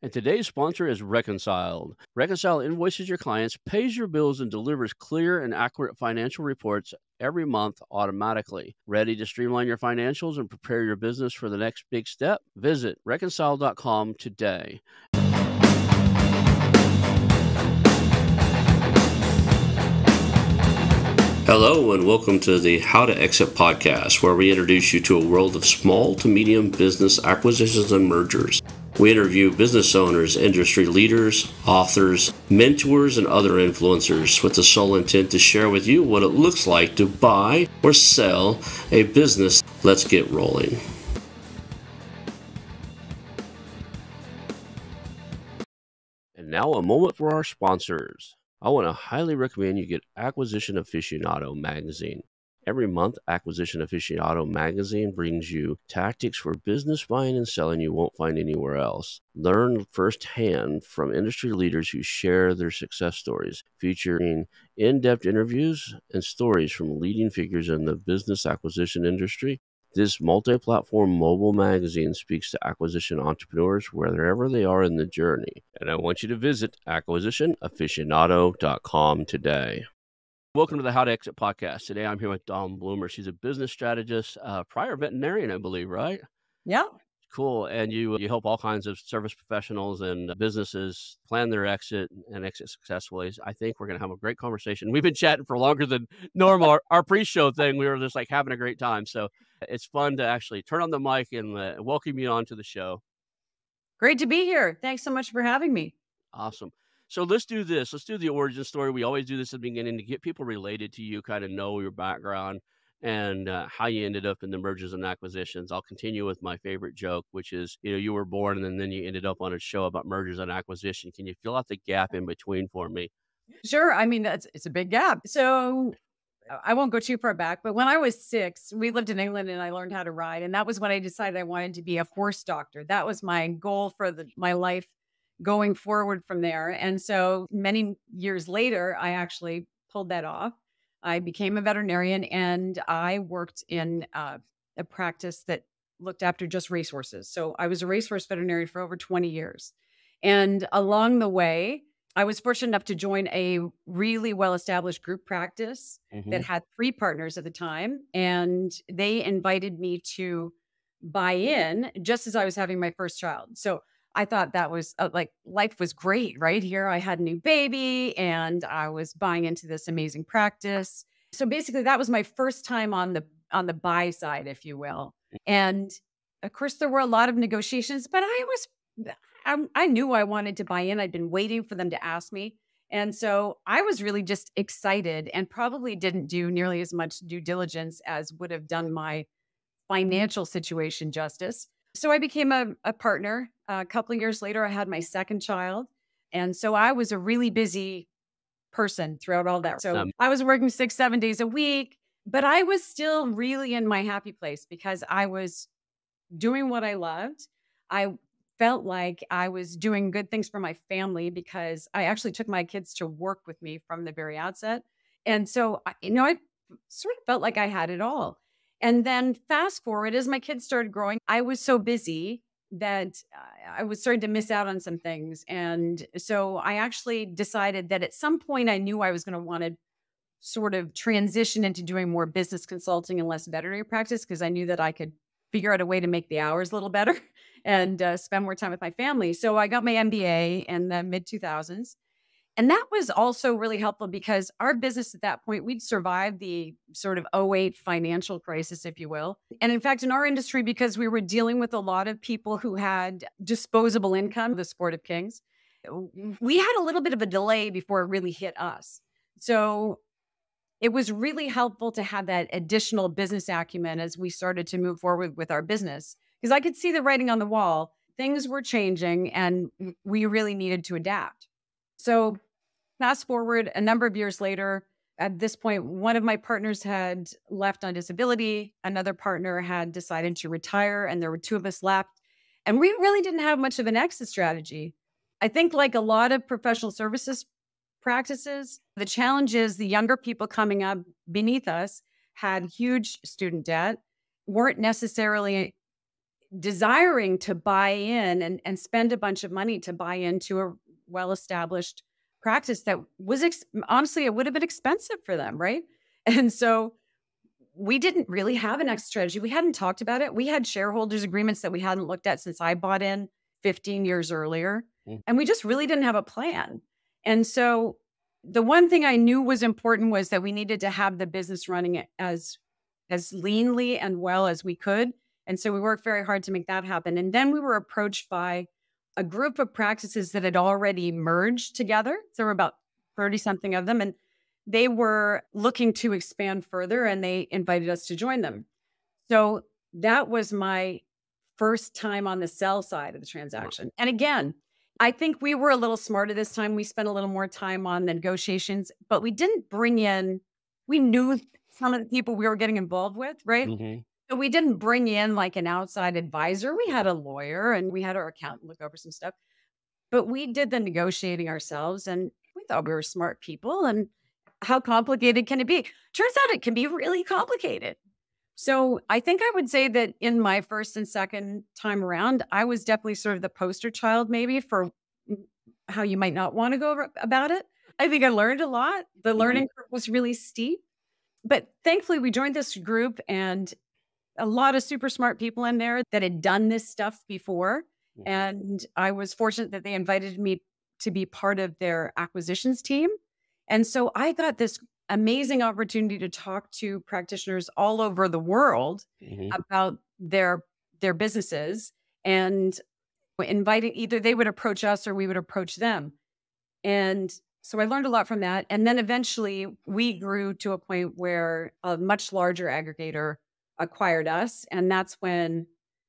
And today's sponsor is Reconciled. Reconcile invoices your clients, pays your bills, and delivers clear and accurate financial reports every month automatically. Ready to streamline your financials and prepare your business for the next big step? Visit reconciled.com today. Hello, and welcome to the How2Exit podcast, where we introduce you to a world of small to medium business acquisitions and mergers. We interview business owners, industry leaders, authors, mentors, and other influencers with the sole intent to share with you what it looks like to buy or sell a business. Let's get rolling. And now, a moment for our sponsors. I want to highly recommend you get Acquisition Aficionado magazine. Every month, Acquisition Aficionado magazine brings you tactics for business buying and selling you won't find anywhere else. Learn firsthand from industry leaders who share their success stories, featuring in depth interviews and stories from leading figures in the business acquisition industry. This multi platform mobile magazine speaks to acquisition entrepreneurs wherever they are in the journey. And I want you to visit acquisitionaficionado.com today. Welcome to the How2Exit podcast. Today I'm here with Dawn Bloomer. She's a business strategist, uh, prior veterinarian, I believe, right? Yeah. Cool. And you you help all kinds of service professionals and businesses plan their exit and exit successfully. I think we're going to have a great conversation. We've been chatting for longer than normal. Our, our pre-show thing, we were just like having a great time. So it's fun to actually turn on the mic and uh, welcome you on to the show. Great to be here. Thanks so much for having me. Awesome. So let's do this. Let's do the origin story. We always do this at the beginning to get people related to you, kind of know your background and uh, how you ended up in the mergers and acquisitions. I'll continue with my favorite joke, which is, you know, you were born and then you ended up on a show about mergers and acquisition. Can you fill out the gap in between for me? Sure. I mean, that's it's a big gap. So I won't go too far back, but when I was six, we lived in England and I learned how to ride. And that was when I decided I wanted to be a horse doctor. That was my goal for the, my life going forward from there. And so many years later, I actually pulled that off. I became a veterinarian and I worked in uh, a practice that looked after just racehorses. So I was a racehorse veterinarian for over 20 years. And along the way, I was fortunate enough to join a really well established group practice mm-hmm. that had three partners at the time. And they invited me to buy in just as I was having my first child. So I thought that was uh, like life was great, right? Here I had a new baby and I was buying into this amazing practice. So basically that was my first time on the on the buy side, if you will. Mm. And of course there were a lot of negotiations, but I was I, I knew I wanted to buy in. I'd been waiting for them to ask me. And so I was really just excited and probably didn't do nearly as much due diligence as would have done my financial situation justice. So I became a, a partner. Uh, a couple of years later, I had my second child. And so I was a really busy person throughout all that. So um, I was working six, seven days a week, but I was still really in my happy place because I was doing what I loved. I felt like I was doing good things for my family because I actually took my kids to work with me from the very outset. And so, you know, I sort of felt like I had it all. And then fast forward, as my kids started growing, I was so busy that I was starting to miss out on some things. And so I actually decided that at some point I knew I was going to want to sort of transition into doing more business consulting and less veterinary practice because I knew that I could figure out a way to make the hours a little better and uh, spend more time with my family. So I got my MBA in the mid 2000s. And that was also really helpful because our business at that point, we'd survived the sort of 08 financial crisis, if you will. And in fact, in our industry, because we were dealing with a lot of people who had disposable income, the sport of kings, we had a little bit of a delay before it really hit us. So it was really helpful to have that additional business acumen as we started to move forward with our business because I could see the writing on the wall. Things were changing and we really needed to adapt. So Fast forward a number of years later, at this point, one of my partners had left on disability. Another partner had decided to retire, and there were two of us left. And we really didn't have much of an exit strategy. I think, like a lot of professional services practices, the challenge is the younger people coming up beneath us had huge student debt, weren't necessarily desiring to buy in and, and spend a bunch of money to buy into a well established practice that was ex- honestly, it would have been expensive for them. Right. And so we didn't really have an exit strategy. We hadn't talked about it. We had shareholders agreements that we hadn't looked at since I bought in 15 years earlier. Mm. And we just really didn't have a plan. And so the one thing I knew was important was that we needed to have the business running as as leanly and well as we could. And so we worked very hard to make that happen. And then we were approached by a group of practices that had already merged together. There were about 30 something of them. And they were looking to expand further and they invited us to join them. So that was my first time on the sell side of the transaction. And again, I think we were a little smarter this time. We spent a little more time on the negotiations, but we didn't bring in, we knew some of the people we were getting involved with, right? Mm-hmm. So we didn't bring in like an outside advisor. We had a lawyer and we had our accountant look over some stuff, but we did the negotiating ourselves and we thought we were smart people. And how complicated can it be? Turns out it can be really complicated. So I think I would say that in my first and second time around, I was definitely sort of the poster child, maybe for how you might not want to go about it. I think I learned a lot. The mm-hmm. learning curve was really steep. But thankfully, we joined this group and a lot of super smart people in there that had done this stuff before. Mm-hmm. And I was fortunate that they invited me to be part of their acquisitions team. And so I got this amazing opportunity to talk to practitioners all over the world mm-hmm. about their their businesses and inviting either they would approach us or we would approach them. And so I learned a lot from that. And then eventually we grew to a point where a much larger aggregator acquired us. And that's when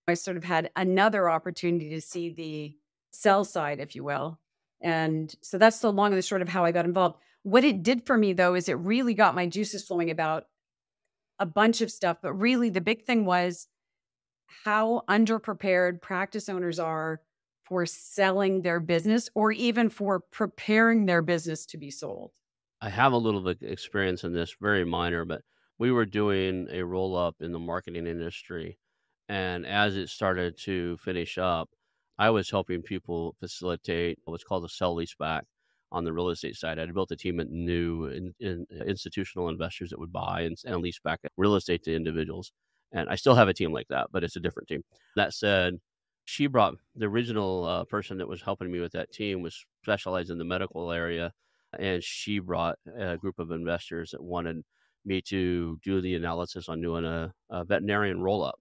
I sort of had another opportunity to see the sell side, if you will. And so that's the long and the short of how I got involved. What it did for me, though, is it really got my juices flowing about a bunch of stuff. But really, the big thing was how underprepared practice owners are for selling their business or even for preparing their business to be sold. I have a little bit experience in this, very minor, but we were doing a roll up in the marketing industry. And as it started to finish up, I was helping people facilitate what's called a sell lease back on the real estate side. I built a team of new in, in institutional investors that would buy and, and lease back real estate to individuals. And I still have a team like that, but it's a different team. That said, she brought the original uh, person that was helping me with that team was specialized in the medical area, and she brought a group of investors that wanted me to do the analysis on doing a, a veterinarian roll up.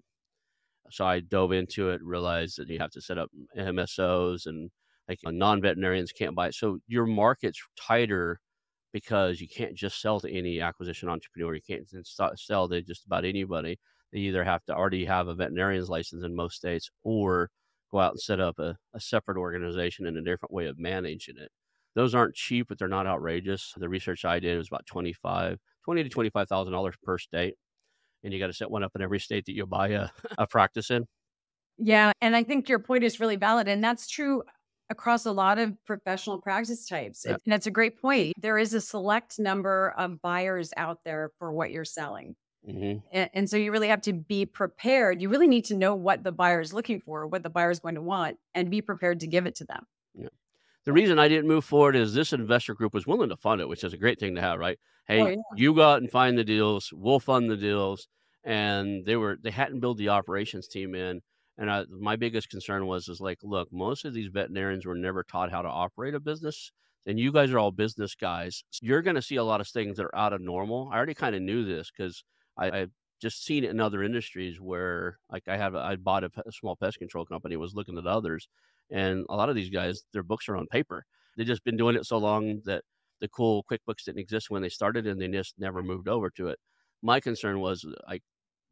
So I dove into it, realized that you have to set up MSOs and like uh, non-veterinarians can't buy it. So your market's tighter because you can't just sell to any acquisition entrepreneur. You can't sell to just about anybody. They either have to already have a veterinarian's license in most states or go out and set up a, a separate organization and a different way of managing it. Those aren't cheap, but they're not outrageous. The research I did was about 25, 20 to $25,000 per state. And you got to set one up in every state that you buy a, a practice in. Yeah. And I think your point is really valid. And that's true across a lot of professional practice types. Yeah. And that's a great point. There is a select number of buyers out there for what you're selling. Mm-hmm. And, and, so you really have to be prepared. You really need to know what the buyer is looking for, what the buyer is going to want, and be prepared to give it to them. Yeah. The reason I didn't move forward is this investor group was willing to fund it, which is a great thing to have, right? Hey, oh, yeah. you go out and find the deals, we'll fund the deals. And they were they hadn't built the operations team in and I, my biggest concern was, is like, look, most of these veterinarians were never taught how to operate a business. And you guys are all business guys. You're going to see a lot of things that are out of normal. I already kind of knew this because I, I've just seen it in other industries where, like, I have, I bought a, a small pest control company, was looking at others, and a lot of these guys, their books are on paper. They've just been doing it so long that the cool QuickBooks didn't exist when they started, and they just never moved over to it. My concern was, like,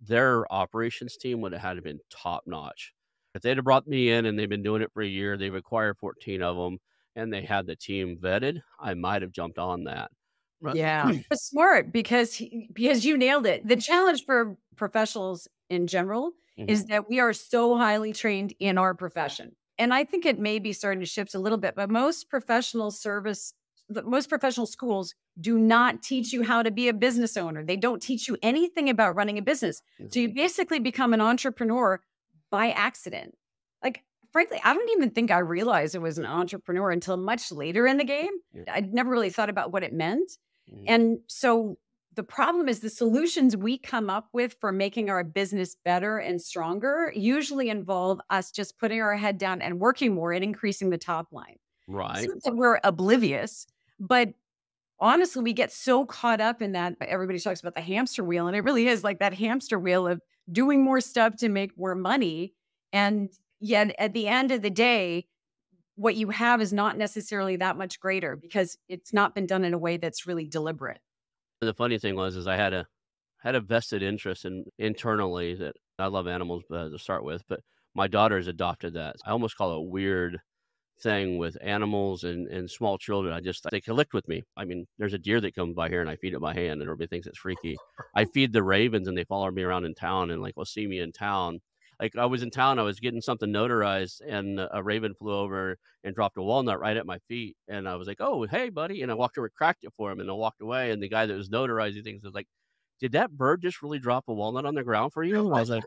their operations team would have had to been top notch. If they'd have brought me in and they've been doing it for a year, they've acquired 14 of them and they had the team vetted, I might have jumped on that. Yeah. smart because he, because you nailed it. The challenge for professionals in general mm-hmm. is that we are so highly trained in our profession. And I think it may be starting to shift a little bit, but most professional service most professional schools do not teach you how to be a business owner. They don't teach you anything about running a business. So you basically become an entrepreneur by accident. Like, frankly, I don't even think I realized it was an entrepreneur until much later in the game. Yeah. I'd never really thought about what it meant. Mhm. And so the problem is the solutions we come up with for making our business better and stronger usually involve us just putting our head down and working more and increasing the top line. Right. That we're oblivious, but honestly, we get so caught up in that. Everybody talks about the hamster wheel, and it really is like that hamster wheel of doing more stuff to make more money. And yet, at the end of the day, what you have is not necessarily that much greater because it's not been done in a way that's really deliberate. The funny thing was, is I had a had a vested interest in internally that I love animals uh, to start with, but my daughter's adopted that. I almost call it a weird thing with animals and, and small children. I just they collect with me. I mean, there's a deer that comes by here and I feed it by hand, and everybody thinks it's freaky. I feed the ravens and they follow me around in town and like will see me in town. Like I was in town, I was getting something notarized, and a raven flew over and dropped a walnut right at my feet, and I was like, "Oh, hey, buddy!" And I walked over, cracked it for him, and I walked away. And the guy that was notarizing things was like, "Did that bird just really drop a walnut on the ground for you?" And I was like,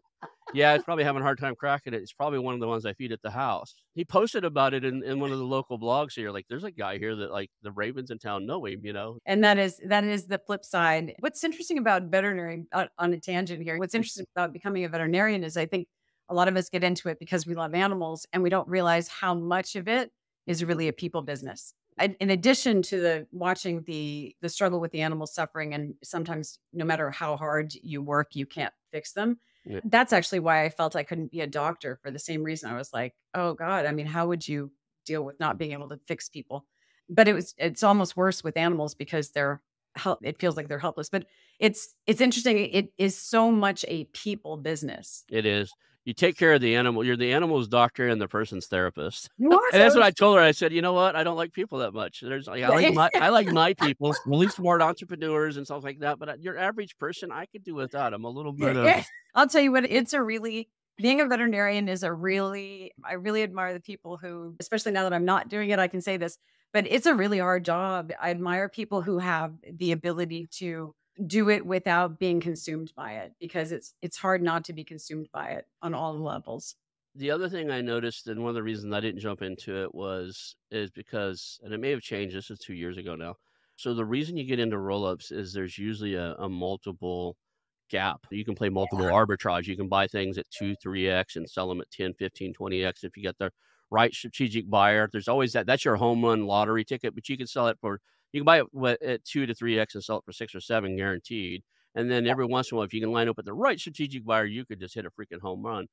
"Yeah, it's probably having a hard time cracking it. It's probably one of the ones I feed at the house." He posted about it in, in one of the local blogs here. Like, there's a guy here that like the ravens in town know him, you know. And that is that is the flip side. What's interesting about veterinary uh, on a tangent here? What's interesting about becoming a veterinarian is I think a lot of us get into it because we love animals and we don't realize how much of it is really a people business. In addition to the watching the the struggle with the animals suffering and sometimes no matter how hard you work you can't fix them. Yeah. That's actually why I felt I couldn't be a doctor for the same reason. I was like, "Oh god, I mean, how would you deal with not being able to fix people?" But it was it's almost worse with animals because they're help it feels like they're helpless. But it's it's interesting. It is so much a people business. It is. You take care of the animal. You're the animal's doctor and the person's therapist. And that's what I told her. I said, you know what? I don't like people that much. There's like I like my I like my people, at least smart entrepreneurs and stuff like that. But uh, your average person, I could do without. I'm a little bit of. I'll tell you what, it's a really being a veterinarian is a really I really admire the people who, especially now that I'm not doing it, I can say this, but it's a really hard job. I admire people who have the ability to do it without being consumed by it because it's it's hard not to be consumed by it on all levels. the other thing I noticed, and one of the reasons I didn't jump into it was is because, and it may have changed. This is two years ago now. So the reason you get into roll-ups is there's usually a, a multiple gap. You can play multiple arbitrage. You can buy things at 2, 3x and sell them at 10, 15, 20x if you get the right strategic buyer. There's always that. That's your home run lottery ticket, but you can sell it for, you can buy it at eh, 2 to 3x and sell it for 6 or 7 guaranteed. And then every once in a while, if you can line up with the right strategic buyer, you could just hit a freaking home run.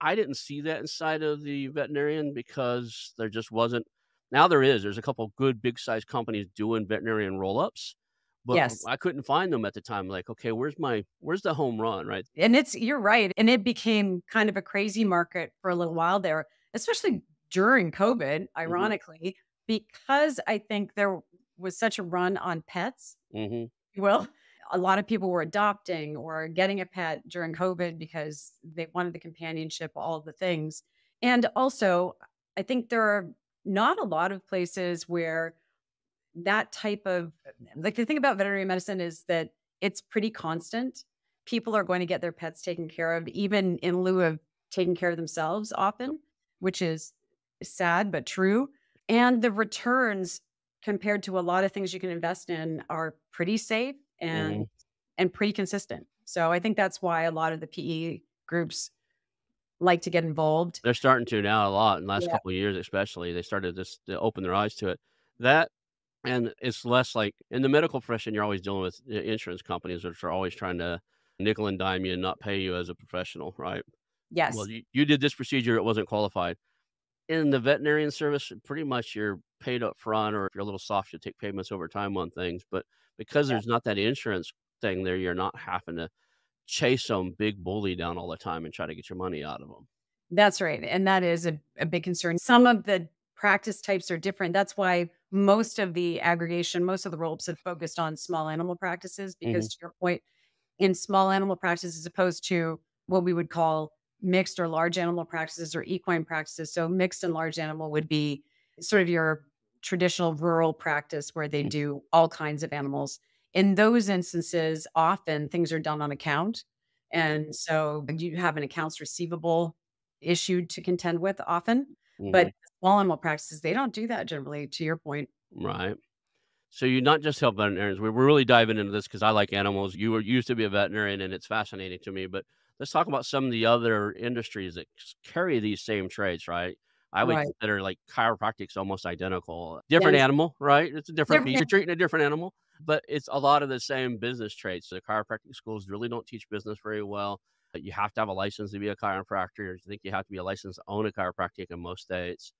I didn't see that inside of the veterinarian because there just wasn't. Now there is. There's a couple good big size companies doing veterinarian roll ups, but Yes. I couldn't find them at the time. Like, okay, where's my where's the home run? Right? And it's you're right. And it became kind of a crazy market for a little while there, especially during COVID, mm-hmm. ironically, because I think there was such a run on pets. hmm Well, a lot of people were adopting or getting a pet during COVID because they wanted the companionship, all the things. And also, I think there are not a lot of places where that type of like the thing about veterinary medicine is that it's pretty constant. People are going to get their pets taken care of, even in lieu of taking care of themselves often, which is sad but true. And the returns compared to a lot of things you can invest in are pretty safe and mm-hmm. and pretty consistent. So I think that's why a lot of the PE groups like to get involved. They're starting to now a lot in the last Yeah. couple of years, especially. They started just to open their eyes to it. That and it's less like in the medical profession, you're always dealing with insurance companies which are always trying to nickel and dime you and not pay you as a professional, right? Yes. Well, you, you did this procedure, it wasn't qualified. In the veterinarian service, pretty much you're paid up front, or if you're a little soft, you take payments over time on things. But because Yeah. there's not that insurance thing there, you're not having to chase some big bully down all the time and try to get your money out of them. That's right. And that is a, a big concern. Some of the practice types are different. That's why most of the aggregation, most of the roll-ups have focused on small animal practices, mm-hmm. because to your point, in small animal practices, as opposed to what we would call mixed or large animal practices or equine practices. So mixed and large animal would be sort of your traditional rural practice where they Mm. do all kinds of animals. In those instances, often things are done on account. And so you have an accounts receivable issue to contend with often. Mhm. But small animal practices, they don't do that generally, to your point. Right. So you not just help veterinarians. We we're really diving into this because I like animals. You were used to be a veterinarian, and it's fascinating to me. But let's talk about some of the other industries that carry these same traits, right? I would Right. consider like chiropractic's almost identical. Different Yes. animal, right? It's a different beast. You're treating a different animal, but it's a lot of the same business traits. The chiropractic schools really don't teach business very well. You have to have a license to be a chiropractor. I think you have to be a licensed to own a chiropractic in most states.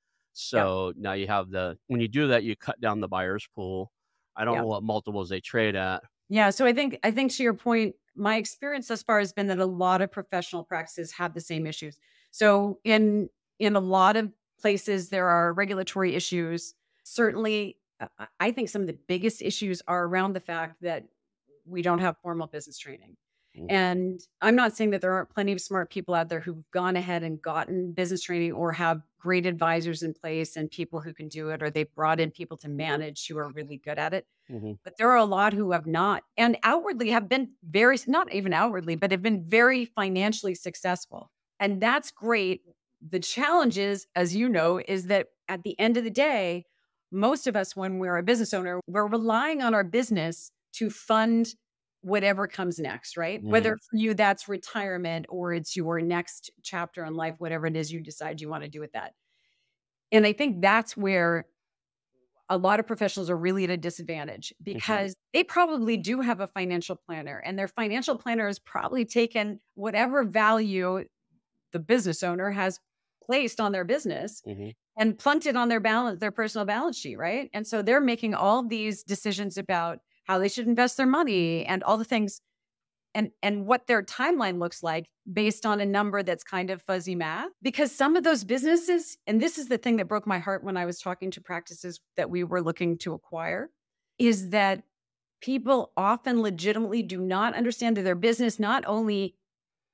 Yeah. So now you have the when you do that, you cut down the buyer's pool. I don't Yeah. know what multiples they trade at. Yeah. So I think I think to your point, my experience thus far has been that a lot of professional practices have the same issues. So in in a lot of places there are regulatory issues. Certainly, uh, I think some of the biggest issues are around the fact that we don't have formal business training. Mm. And I'm not saying that there aren't plenty of smart people out there who've gone ahead and gotten business training or have great advisors in place and people who can do it, or they've brought in people to manage who are really good at it. Mhm. But there are a lot who have not, and outwardly have been very, not even outwardly, but have been very financially successful. And that's great. The challenge is, as you know, is that at the end of the day, most of us, when we're a business owner, we're relying on our business to fund whatever comes next, right? Mhm. Whether for you that's retirement or it's your next chapter in life, whatever it is you decide you want to do with that. And I think that's where a lot of professionals are really at a disadvantage because they probably do have a financial planner and their financial planner has probably taken whatever value the business owner has placed on their business Mhm. and plunked it on their balance their personal balance sheet right and so they're making all these decisions about how they should invest their money and all the things. And and what their timeline looks like based on a number that's kind of fuzzy math. Because some of those businesses and this is the thing that broke my heart when I was talking to practices that we were looking to acquire is that people often legitimately do not understand that their business not only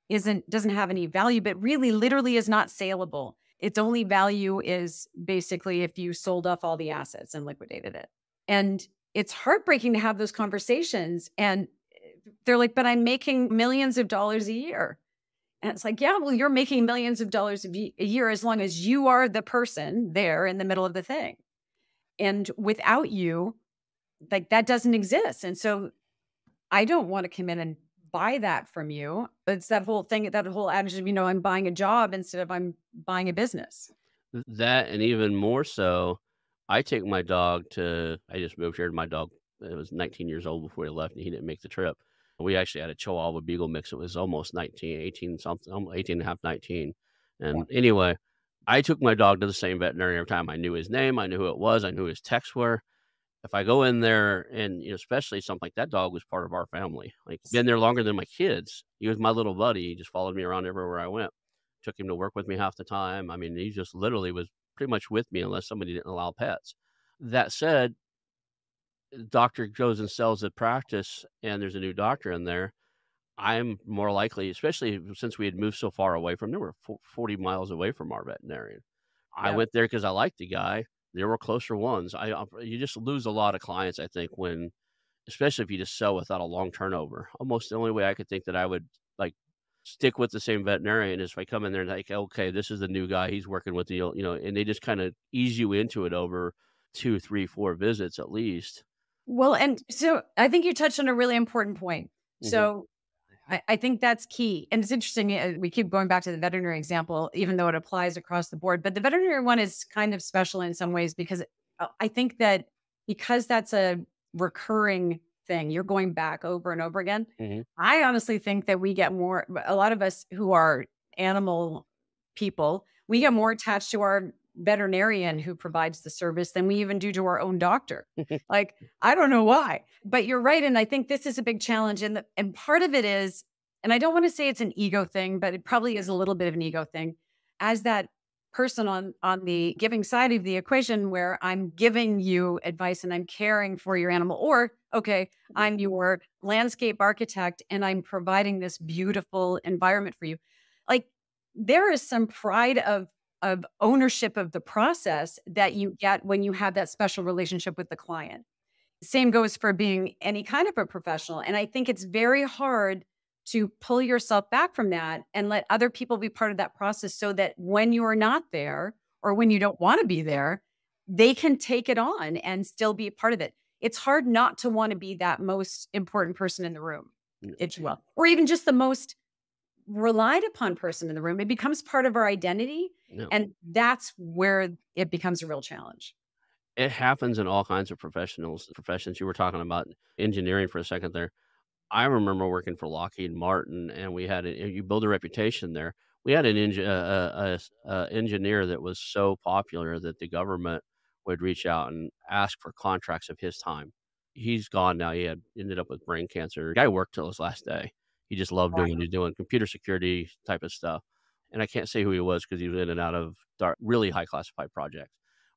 isn't doesn't have any value but really literally is not saleable. Its only value is basically if you sold off all the assets and liquidated it. And it's heartbreaking to have those conversations and eh, they're like but i'm making millions of dollars a year. And it's like yeah well you're making millions of dollars a year as long as you are the person there in the middle of the thing. And without you like that doesn't exist and so i don't want to come in and buy that from you it's that whole thing that whole adage of you know i'm buying a job instead of i'm buying a business. That and even more so, I take my dog to. I just moved here. to My dog uh, it was 19 years old before he left, and he didn't make the trip. We actually had a Chihuahua Beagle mix. It was almost 19, 18 something, 18 and a half, 19. And anyway, I took my dog to the same veterinarian every time. I knew his name, I knew who it was, I knew his texts were. If I go in there, and you know, especially something like that, dog was part of our family. Like been there longer than my kids. He was my little buddy. He just followed me around everywhere I went. Took him to work with me half the time. I mean, he just literally was pretty much with me unless somebody didn't allow pets. That said, the doctor goes and sells a practice and there's a new doctor in there. I'm more likely, especially since we had moved so far away from there, we're 40 miles away from our veterinarian. I went there because I liked the guy. There were closer ones. I uh, you just lose a lot of clients, I think, when especially if you just sell without a long turnover. Almost the only way I could think that I would stick with the same veterinarian is if I come in there and like, okay, this is the new guy. He's working with the, you know, and they just kind of ease you into it over two, three, four visits at least. Well, and so I think you touched on a really important point. Mhm. So I, I think that's key. And it's interesting. uh, We keep going back to the veterinary example, even though it applies across the board. But the veterinary one is kind of special in some ways because uh, I think that because that's a recurring thing, you're going back over and over again. Mhm. I honestly think that we get more, a lot of us who are animal people, we get more attached to our veterinarian who provides the service than we even do to our own doctor. like, I don't know why, but you're right. And I think this is a big challenge. And, the, and part of it is, and I don't want to say it's an ego thing, but it probably is a little bit of an ego thing. As that person on on the giving side of the equation where I'm giving you advice and I'm caring for your animal or okay, mm-hmm. I'm your landscape architect and I'm providing this beautiful environment for you. Like there is some pride of of ownership of the process that you get when you have that special relationship with the client. Same goes for being any kind of a professional and I think it's very hard to pull yourself back from that and let other people be part of that process so that when you are not there or when you don't want to be there, they can take it on and still be a part of it. It's hard not to want to be that most important person in the room, if you will, or even just the most relied upon person in the room. It becomes part of our identity. Yeah. And that's where it becomes a real challenge. It happens in all kinds of professionals, professions. You were talking about engineering for a second there. I remember working for Lockheed Martin, and we had a, you build a reputation there. We had an uh, uh, uh, engineer that was so popular that the government would reach out and ask for contracts of his time. He's gone now. He had ended up with brain cancer. The guy worked till his last day. He just loved doing what he was doing, computer security type of stuff. And I can't say who he was because he was in and out of dark, really high classified projects.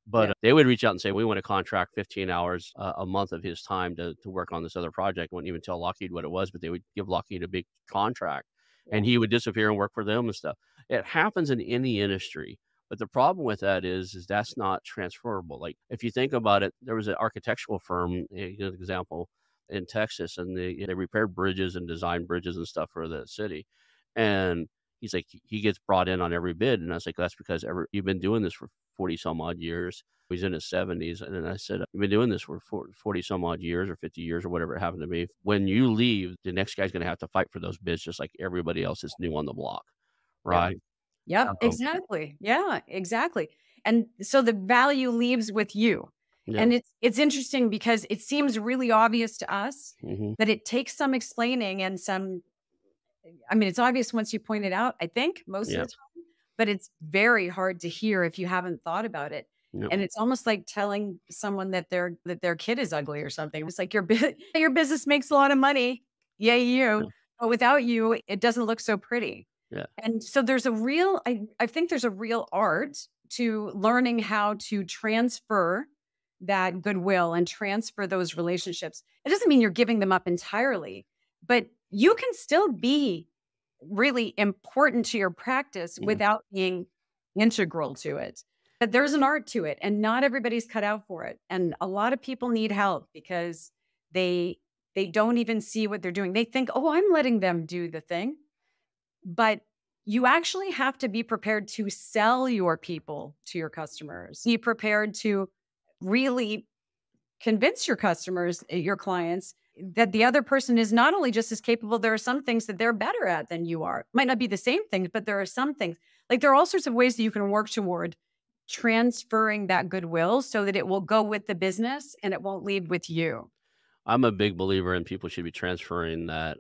But Yeah. uh, they would reach out and say, "We want to contract 15 hours uh, a month of his time to to work on this other project." Wouldn't even tell Lockheed what it was, but they would give Lockheed a big contract, and he would disappear and work for them and stuff. It happens in any industry. But the problem with that is, is that's not transferable. Like if you think about it, there was an architectural firm, a good example, in Texas, and they they repaired bridges and designed bridges and stuff for the city. And he's like, he gets brought in on every bid, and I was like, that's because ever you've been doing this for forty some odd years. He's in his seventies, and then I said, you've been doing this for forty some odd years or fifty years or whatever it happened to be. When you leave, the next guy's going to have to fight for those bids, just like everybody else is new on the block, right? Yep. Exactly. Yeah, exactly. And so the value leaves with you. yeah. And it's it's interesting because it seems really obvious to us, hmm but it takes some explaining and some I mean, it's obvious once you point it out, I think, most Yeah. of the time, but it's very hard to hear if you haven't thought about it. Yep. And it's almost like telling someone that their that their kid is ugly or something. It's like your your business makes a lot of money. Yay Yeah. you. But without you, it doesn't look so pretty. Yeah. And so there's a real I I think there's a real art to learning how to transfer that goodwill and transfer those relationships. It doesn't mean you're giving them up entirely, but you can still be really important to your practice Mhm. without being integral to it. But there's an art to it, and not everybody's cut out for it. And a lot of people need help because they they don't even see what they're doing. They think, "Oh, I'm letting them do the thing." But you actually have to be prepared to sell your people to your customers. Be prepared to really convince your customers, eh, your clients, that the other person is not only just as capable, there are some things that they're better at than you are. Might not be the same things, but there are some things. Like there are all sorts of ways that you can work toward transferring that goodwill so that it will go with the business and it won't leave with you. I'm a big believer in people should be transferring that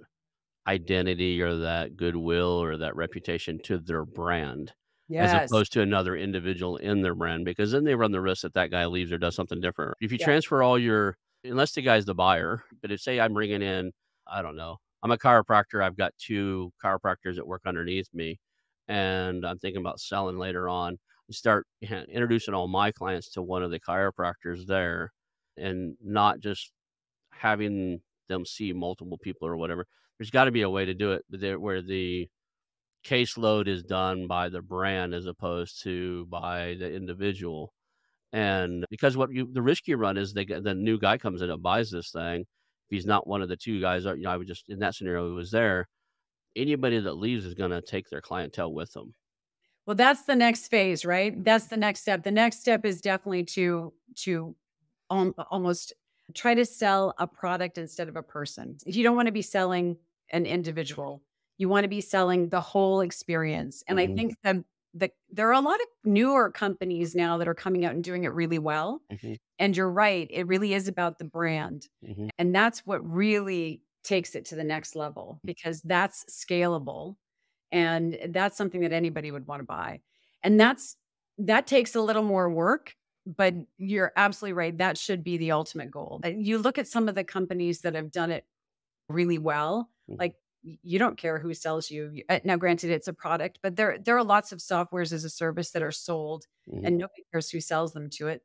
identity or that goodwill or that reputation to their brand as opposed to another individual in their brand because then they run the risk that that guy leaves or does something different. If you Yeah. transfer all your, unless the guy's the buyer, but if say I'm bringing in, I don't know, I'm a chiropractor, I've got two chiropractors that work underneath me, and I'm thinking about selling later on. Start introducing all my clients to one of the chiropractors there and not just having them see multiple people or whatever. There's got to be a way to do it where the caseload is done by the brand as opposed to by the individual. And because what you the risk you run is they the new guy comes in and buys this thing. If he's not one of the two guys, you know, I would just in that scenario who was there, anybody that leaves is going to take their clientele with them. Well, that's the next phase, right? That's the next step. The next step is definitely to to al- almost try to sell a product instead of a person. If you don't want to be selling an individual, you want to be selling the whole experience. And Mhm. I think that the, there are a lot of newer companies now that are coming out and doing it really well. Mhm. And you're right, it really is about the brand. Mhm. And that's what really takes it to the next level because that's scalable and that's something that anybody would want to buy. And that's that takes a little more work, but you're absolutely right. That should be the ultimate goal. You look at some of the companies that have done it really well, Mhm. like you don't care who sells you. Uh, Now, granted, it's a product, but there there are lots of softwares as a service that are sold, Mhm. and nobody cares who sells them to it.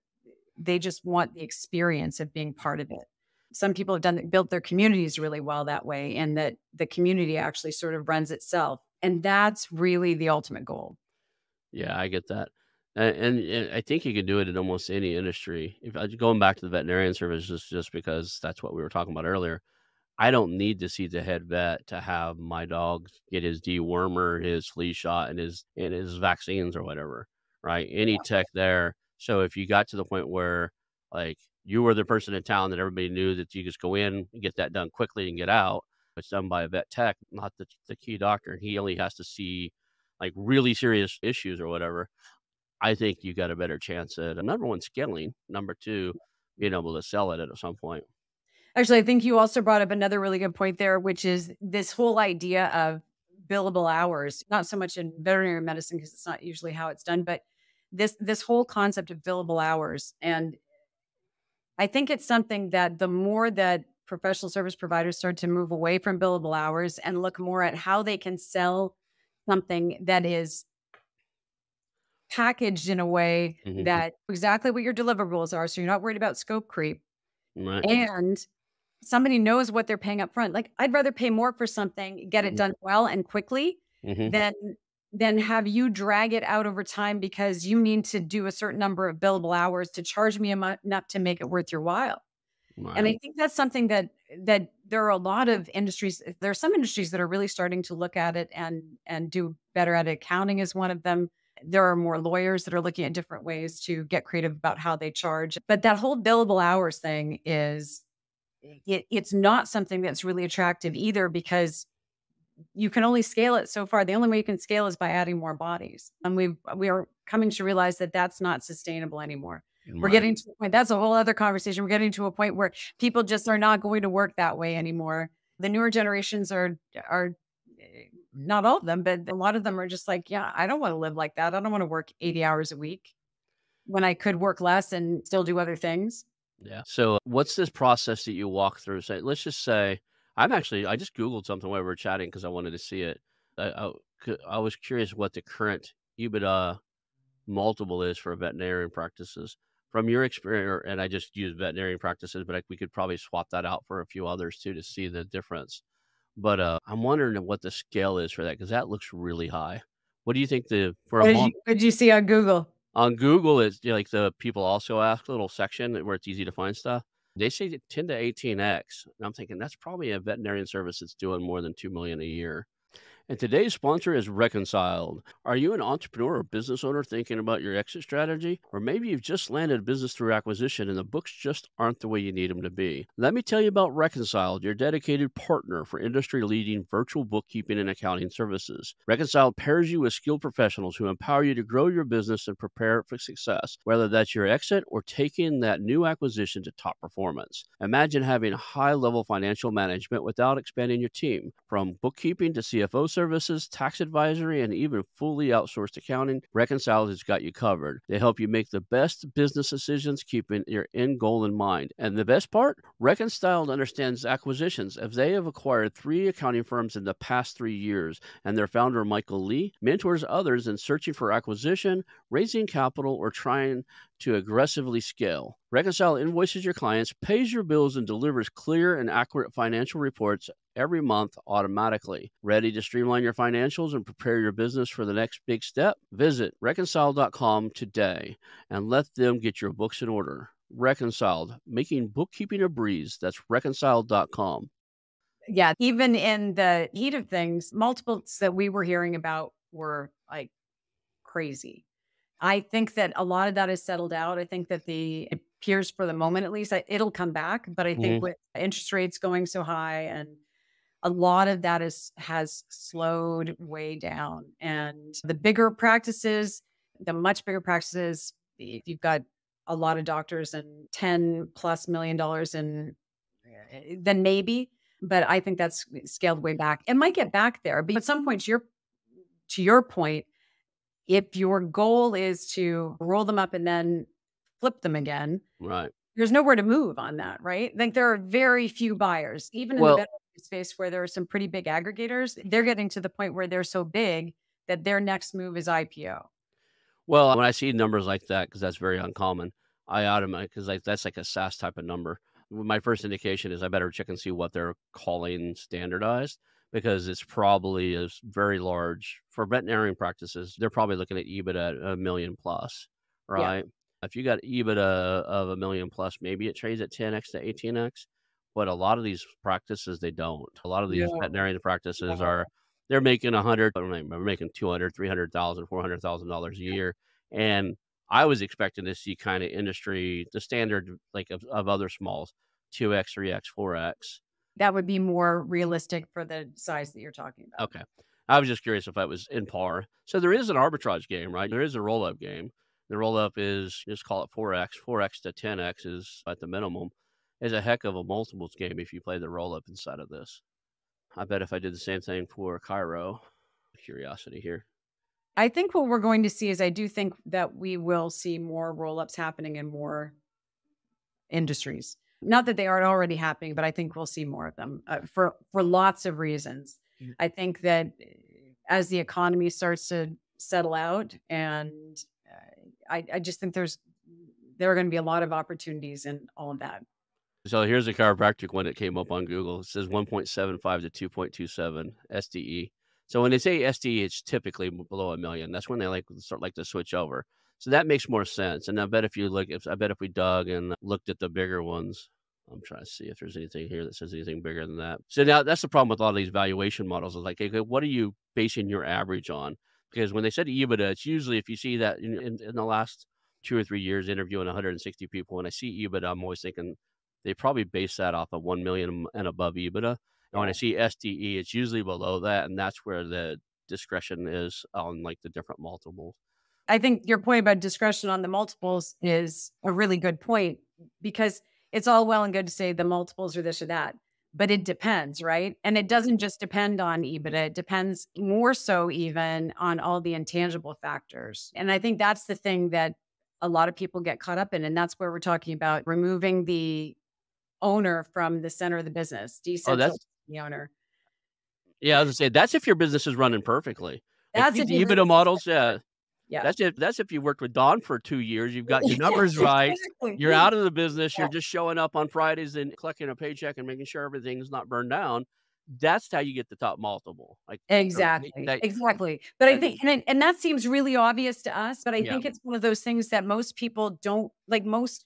They just want the experience of being part of it. Some people have done built their communities really well that way, and that the community actually sort of runs itself, and that's really the ultimate goal. Yeah, I get that. And, and, and I think you can do it in almost any industry. If going back to the veterinarian service, just just because that's what we were talking about earlier. I don't need to see the head vet to have my dog get his dewormer, his flea shot, and his and his vaccines or whatever, right? Any yeah. tech there. So if you got to the point where like you were the person in town that everybody knew that you just go in and get that done quickly and get out, it's done by a vet tech, not the, the key doctor, and he only has to see like really serious issues or whatever. I think you got a better chance at number one scaling, number two being able to sell it at some point. Actually, I think you also brought up another really good point there, which is this whole idea of billable hours, not so much in veterinary medicine because it's not usually how it's done, but this this whole concept of billable hours and I think it's something that the more that professional service providers start to move away from billable hours and look more at how they can sell something that is packaged in a way mm-hmm. that exactly what your deliverables are so you're not worried about scope creep right. and somebody knows what they're paying up front. Like I'd rather pay more for something, get it mm-hmm. done well and quickly mm-hmm. than than have you drag it out over time because you need to do a certain number of billable hours to charge me enough to make it worth your while. Right. And I think that's something that that there are a lot of industries. There are some industries that are really starting to look at it and and do better at it. Accounting is one of them. There are more lawyers that are looking at different ways to get creative about how they charge. But that whole billable hours thing is it, it's not something that's really attractive either because you can only scale it so far. The only way you can scale is by adding more bodies. And we we are coming to realize that that's not sustainable anymore. Right. We're getting to a point. That's a whole other conversation. We're getting to a point where people just are not going to work that way anymore. The newer generations are are eh, not all of them, but a lot of them are just like, yeah, I don't want to live like that. I don't want to work 80 hours a week when I could work less and still do other things. Yeah. So, what's this process that you walk through? Say, let's just say I'm actually I just googled something while we were chatting because I wanted to see it. I, I, I was curious what the current EBITDA multiple is for veterinarian practices from your experience. And I just use veterinarian practices, but I, we could probably swap that out for a few others too to see the difference. But uh, I'm wondering what the scale is for that because that looks really high. What do you think the for what a did, you, what did you see on Google? On Google, it's like the people also ask little section where it's easy to find stuff. They say 10 to 18x. And I'm thinking that's probably a veterinarian service that's doing more than 2 million a year. And today's sponsor is Reconciled. Are you an entrepreneur or business owner thinking about your exit strategy? Or maybe you've just landed a business through acquisition and the books just aren't the way you need them to be. Let me tell you about Reconciled, your dedicated partner for industry leading virtual bookkeeping and accounting services. Reconciled pairs you with skilled professionals who empower you to grow your business and prepare for success, whether that's your exit or taking that new acquisition to top performance. Imagine having high level financial management without expanding your team. From bookkeeping to CFO services, tax advisory, and even fully outsourced accounting, Reconciled has got you covered. They help you make the best business decisions, keeping your end goal in mind. And the best part? Reconciled understands acquisitions, as they have acquired three accounting firms in the past three years, and their founder, Michael Lee, mentors others in searching for acquisition, raising capital, or trying to aggressively scale. Reconcile invoices your clients, pays your bills, and delivers clear and accurate financial reports every month automatically. Ready to streamline your financials and prepare your business for the next big step? Visit reconciled.com today and let them get your books in order. Reconciled, making bookkeeping a breeze. That's reconciled.com. Yeah, even in the heat of things, multiples that we were hearing about were like crazy. I think that a lot of that is settled out. I think that the appears for the moment at least it'll come back, but I think mm-hmm. with interest rates going so high and a lot of that is has slowed way down and the bigger practices the much bigger practices if you've got a lot of doctors and 10 plus million dollars in eh, then maybe but i think that's scaled way back it might get back there but at some point to your to your point if your goal is to roll them up and then flip them again, right? There's nowhere to move on that, right? Like there are very few buyers, even in well, the space where there are some pretty big aggregators. They're getting to the point where they're so big that their next move is IPO. Well, when I see numbers like that, because that's very uncommon, I automatically because like that's like a SaaS type of number. My first indication is I better check and see what they're calling standardized because it's probably is very large for veterinarian practices. They're probably looking at EBITDA at a million plus, right? Yeah. If you got EBITDA of a million plus, maybe it trades at 10x to 18x. But a lot of these practices they don't. A lot of these Yeah. veterinarian practices Yeah. are they're making a hundred, they're making 200, 300,000, 400,000 dollars a year, and I was expecting to see kind of industry the standard like of, of other smalls, two x, three x, four x. That would be more realistic for the size that you're talking about. Okay. I was just curious if that was in par. So there is an arbitrage game, right? There is a roll up game. The roll up is just call it 4x. 4x to 10x is at the minimum. Is a heck of a multiples game if you play the roll up inside of this. I bet if I did the same thing for chiro, curiosity here. I think what we're going to see is I do think that we will see more roll ups happening in more industries. Not that they aren't already happening, but I think we'll see more of them uh, for for lots of reasons. Mm. I think that uh, as the economy starts to settle out, and uh, I, I just think there's there are going to be a lot of opportunities in all of that. So here's a chiropractic one that came up on Google. It says 1.75 to 2.27 SDE. So when they say SDE, it's typically below a million. That's when they like start like to switch over. So that makes more sense. And I bet if you look, if I bet if we dug and looked at the bigger ones, I'm trying to see if there's anything here that says anything bigger than that. So now that's the problem with a lot of these valuation models. Is like, okay, what are you basing your average on? Because when they said EBITDA, it's usually if you see that in, in, in the last two or three years interviewing 160 people, and I see EBITDA, I'm always thinking they probably base that off of 1 million and above EBITDA. And when I see SDE, it's usually below that. And that's where the discretion is on like the different multiples. I think your point about discretion on the multiples is a really good point because it's all well and good to say the multiples are this or that, but it depends, right? And it doesn't just depend on EBITDA, it depends more so even on all the intangible factors. And I think that's the thing that a lot of people get caught up in. And that's where we're talking about removing the owner from the center of the business, Oh, that's the owner. yeah. I was gonna say that's if your business is running perfectly. That's you EBITDA models, yeah. Yeah. That's if that's if you worked with Dawn for two years, you've got your numbers right. Exactly. You're out of the business. Yeah. You're just showing up on Fridays and collecting a paycheck and making sure everything's not burned down. That's how you get the top multiple. Like Exactly. that- exactly. But I think, and, and that seems really obvious to us, but I Yeah. think it's one of those things that most people don't like, most,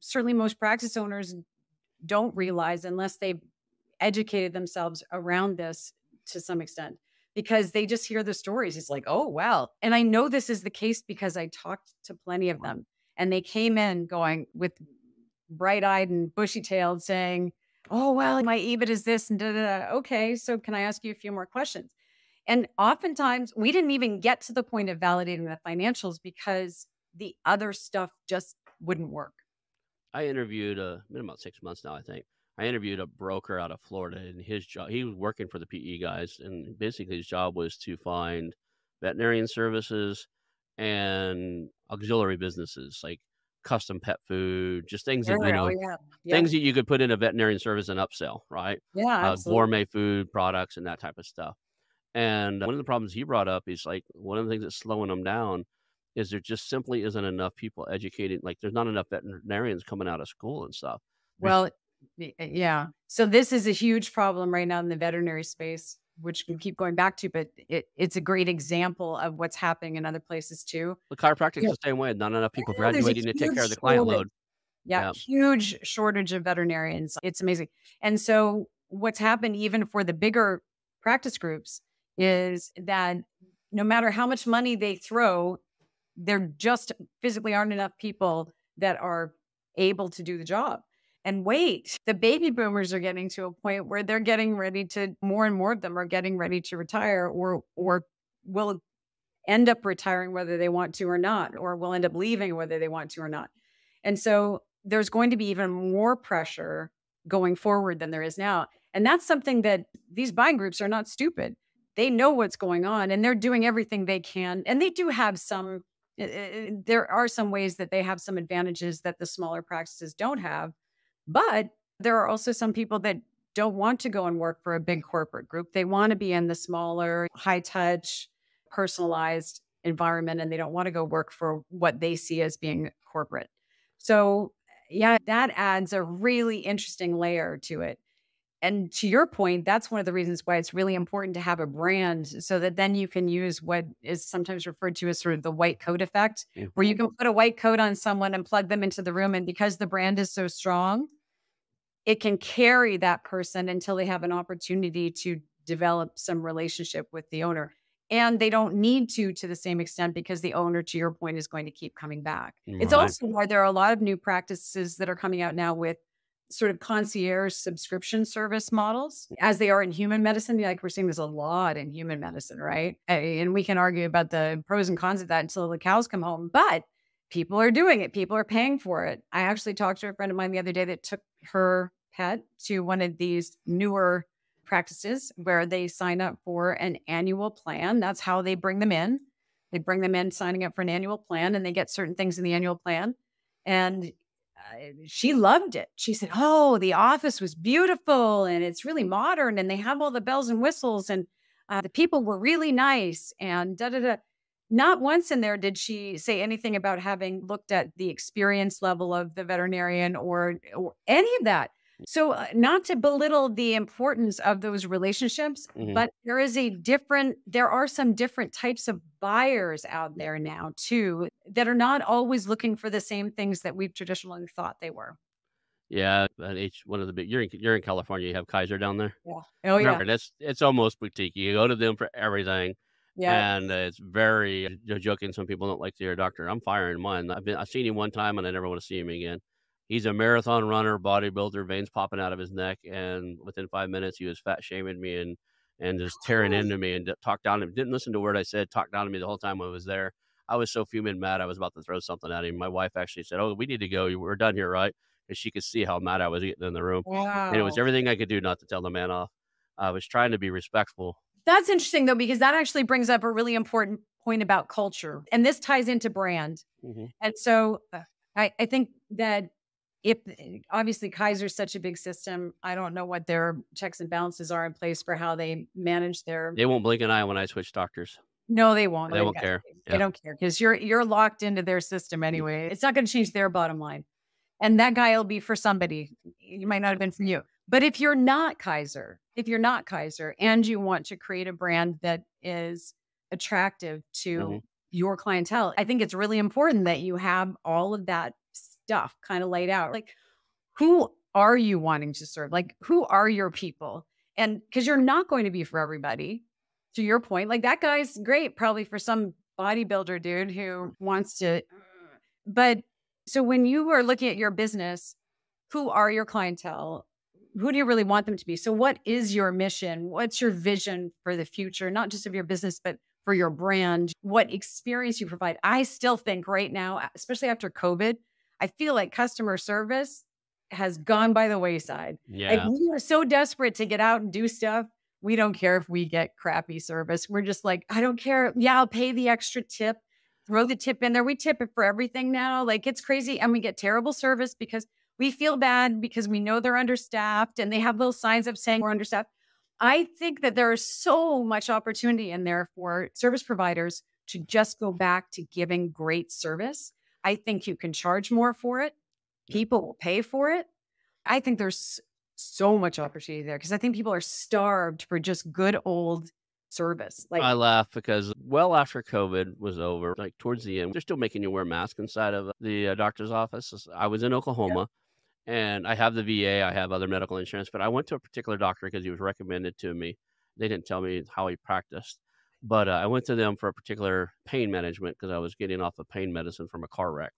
certainly most practice owners don't realize unless they've educated themselves around this to some extent because they just hear the stories. It's like, oh, wow. And I know this is the case because I talked to plenty of them and they came in going with bright eyed and bushy tailed saying, oh, well, my EBIT is this and da da da. Okay. So can I ask you a few more questions? And oftentimes we didn't even get to the point of validating the financials because the other stuff just wouldn't work. I interviewed a been about six months now, I think. I interviewed a broker out of Florida and his job he was working for the PE guys and basically his job was to find veterinarian services and auxiliary businesses like custom pet food, just things that you know Oh, yeah. Yeah. things that you could put in a veterinarian service and upsell, right? yeah, uh, gourmet food products and that type of stuff. And one of the problems he brought up is like one of the things that's slowing them down is there just simply isn't enough people educated. Like there's not enough veterinarians coming out of school and stuff. Well, yeah. So this is a huge problem right now in the veterinary space, which we keep going back to, but it, it's a great example of what's happening in other places too. the chiropractic Yeah. the same way. Not enough people Yeah, graduating to take care of the client shortage. load. Yeah, Yeah. huge shortage of veterinarians. It's amazing. And so what's happened even for the bigger practice groups is that no matter how much money they throw, there just physically aren't enough people that are able to do the job. And wait, the baby boomers are getting to a point where they're getting ready to more and more of them are getting ready to retire or or will end up retiring whether they want to or not or will end up leaving whether they want to or not. And so there's going to be even more pressure going forward than there is now. And that's something that these buying groups are not stupid. They know what's going on and they're doing everything they can. And they do have some, there are some ways that they have some advantages that the smaller practices don't have. But there are also some people that don't want to go and work for a big corporate group. They want to be in the smaller, high touch, personalized environment and they don't want to go work for what they see as being corporate. So, yeah, that adds a really interesting layer to it. And to your point, that's one of the reasons why it's really important to have a brand so that then you can use what is sometimes referred to as sort of the white coat effect, where you can put a white coat on someone and plug them into the room. And because the brand is so strong, it can carry that person until they have an opportunity to develop some relationship with the owner. And they don't need to to the same extent because the owner, to your point, is going to keep coming back. It's also why there are a lot of new practices that are coming out now with sort of concierge subscription service models as they are in human medicine. Like we're seeing this a lot in human medicine, right? And we can argue about the pros and cons of that until the cows come home. But people are doing it, people are paying for it. I actually talked to a friend of mine the other day that took her pet to one of these newer practices where they sign up for an annual plan. That's how they bring them in. They bring them in signing up for an annual plan and they get certain things in the annual plan. And she loved it. She said, Oh, the office was beautiful and it's really modern and they have all the bells and whistles and uh, the people were really nice and da da da. Not once in there did she say anything about having looked at the experience level of the veterinarian or, or any of that. So, uh, not to belittle the importance of those relationships, Mhm. but there is a different, there are some different types of buyers out there now, too, that are not always looking for the same things that we've traditionally thought they were. Yeah, each one of the big. You're in you're in California. You have Kaiser down there. Yeah. Oh, yeah. Remember, that's it's almost boutique. You go to them for everything, Yeah. and uh, it's very you're joking. Some people don't like to hear a doctor. I'm firing mine. I've been I've seen him one time, and I never want to see him again. He's a marathon runner, bodybuilder, veins popping out of his neck, and within five minutes, he was fat shaming me and and just tearing into me and talked down to me. Didn't listen to a word I said. Talked down to me the whole time I was there. I was so fuming mad. I was about to throw something at him. My wife actually said, "Oh, we need to go. We're done here, right?" And she could see how mad I was getting in the room. And it was everything I could do not to tell the man off. I was trying to be respectful. That's interesting, though, because that actually brings up a really important point about culture. And this ties into brand. Mhm. And so uh, I, I think that if eh, obviously Kaiser's such a big system, I don't know what their checks and balances are in place for how they manage their. They won't blink an eye when I switch doctors. No, they won't. They won't care. They Yeah. don't care because you're you're locked into their system anyway. It's not going to change their bottom line, and that guy will be for somebody. You might not have been for you, but if you're not Kaiser, if you're not Kaiser, and you want to create a brand that is attractive to Mhm. your clientele, I think it's really important that you have all of that stuff kind of laid out. Like, who are you wanting to serve? Like, who are your people? And because you're not going to be for everybody, to your point, like that guy's great probably for some bodybuilder dude who wants to. But so when you are looking at your business, who are your clientele? Who do you really want them to be? So, what is your mission? What's your vision for the future, not just of your business, but for your brand? What experience you provide? I still think right now, especially after COVID, I feel like customer service has gone by the wayside. Like we are so desperate to get out and do stuff. We don't care if we get crappy service. We're just like, I don't care. Yeah, I'll pay the extra tip. Throw the tip in there. We tip it for everything now. Like it's crazy. And we get terrible service because we feel bad because we know they're understaffed and they have little signs up saying we're understaffed. I think that there is so much opportunity in there for service providers to just go back to giving great service. I think you can charge more for it. People will pay for it. I think there's so much opportunity there because I think people are starved for just good old service. Like, I laugh because well after COVID was over, like towards the end, they're still making you wear masks inside of the uh, doctor's office. I was in Oklahoma and I have the VA, I have other medical insurance, but I went to a particular doctor because he was recommended to me. They didn't tell me how he practiced, but uh, I went to them for a particular pain management because I was getting off of pain medicine from a car wreck.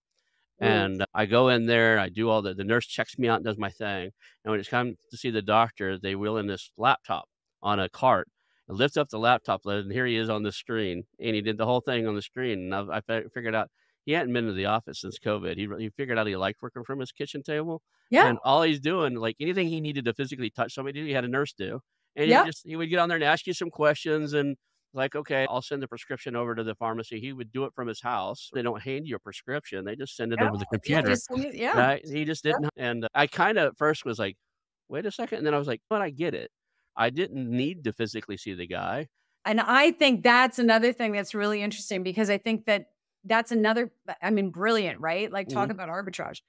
Mm. And I go in there, I do all the, the nurse checks me out and does my thing. And when it's time to see the doctor, they wheel in this laptop on a cart and lift up the laptop lid. And here he is on the screen. And he did the whole thing on the screen. And I, I figured out he hadn't been to the office since COVID. He, he figured out he liked working from his kitchen table. yeah, And all he's doing, like anything he needed to physically touch somebody, he had a nurse do. And Yeah. he just he would get on there and ask you some questions and like, okay, I'll send the prescription over to the pharmacy. He would do it from his house. They don't hand you a prescription; they just send it yeah, over the computer. just- yeah. Right? He just didn't. And I kind of first was like, wait a second, and then I was like, but I get it. I didn't need to physically see the guy. And I think that's another thing that's really interesting because I think that that's another, I mean, brilliant, right? Like, talk about arbitrage.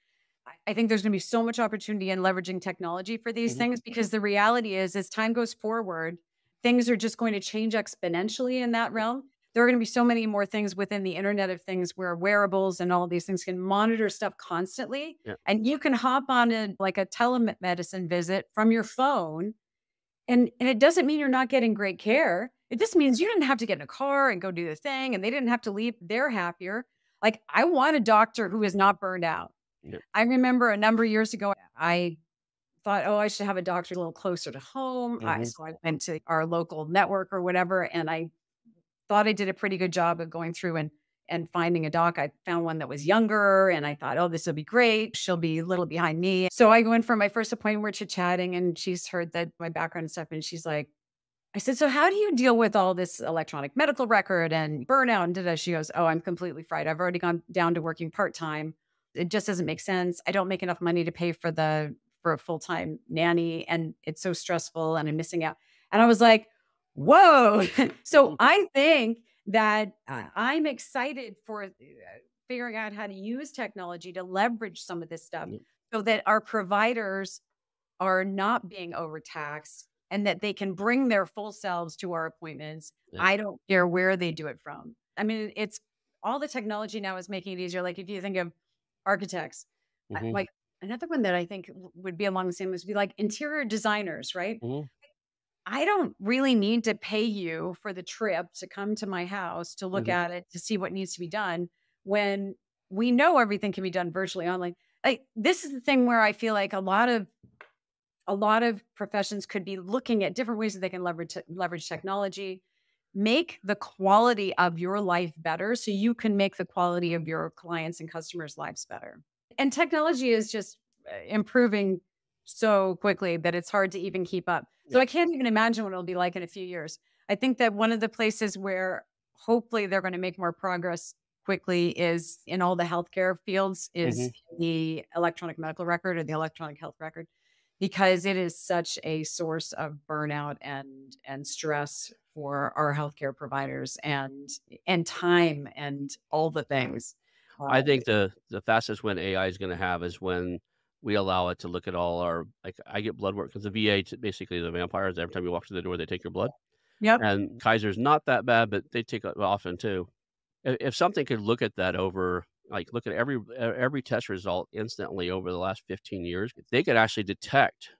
I- think there's going to be so much opportunity in leveraging technology for these Mhm. things because the reality is, as time goes forward, things are just going to change exponentially in that realm. there are going to be so many more things within the Internet of Things where wearables and all these things can monitor stuff constantly. Yeah. And you can hop on a like a telemedicine visit from your phone. And and it doesn't mean you're not getting great care. It just means you didn't have to get in a car and go do the thing and they didn't have to leave. They're happier. Like I want a doctor who is not burned out. Yeah. I remember a number of years ago, I thought, oh, I should have a doctor a little closer to home. I, Mhm. so I went to our local network or whatever, and I thought I did a pretty good job of going through and and finding a doc. I found one that was younger, and I thought, oh, this will be great. She'll be a little behind me. So I go in for my first appointment. We're chit chatting, and she's heard that my background and stuff, and she's like. I said, so how do you deal with all this electronic medical record and burnout? And da-da?" she goes, oh, I'm completely fried. I've already gone down to working part time. It just doesn't make sense. I don't make enough money to pay for the for a full time nanny, and it's so stressful, and I'm missing out. And I was like, whoa. so I think that I'm excited for uh, figuring out how to use technology to leverage some of this stuff Yeah. so that our providers are not being overtaxed and that they can bring their full selves to our appointments. Yeah. I don't care where they do it from. I mean, it's all the technology now is making it easier. Like if you think of architects, Mhm. like another one that I think would be along the same lines would be like interior designers, right? Mhm. I don't really need to pay you for the trip to come to my house to look Mhm. at it to see what needs to be done when we know everything can be done virtually online. Like this is the thing where I feel like a lot of a lot of professions could be looking at different ways that they can leverage leverage technology, make the quality of your life better so you can make the quality of your clients and customers' lives better. And technology is just uh, improving so quickly that it's hard to even keep up. So Yeah. I can't even imagine what it'll be like in a few years. I think that one of the places where hopefully they're going to make more progress quickly is in all the healthcare fields is Mhm. the electronic medical record or the electronic health record because it is such a source of burnout and and stress for our healthcare providers and and time and all the things. I think the the fastest win AI is going to have is when we allow it to look at all our like I get blood work because the VA basically the vampires every time you walk through the door they take your blood Yep. and Kaiser's not that bad but they take it often too. If, if something could look at that over like look at every every test result instantly over the last 15 years they could actually detect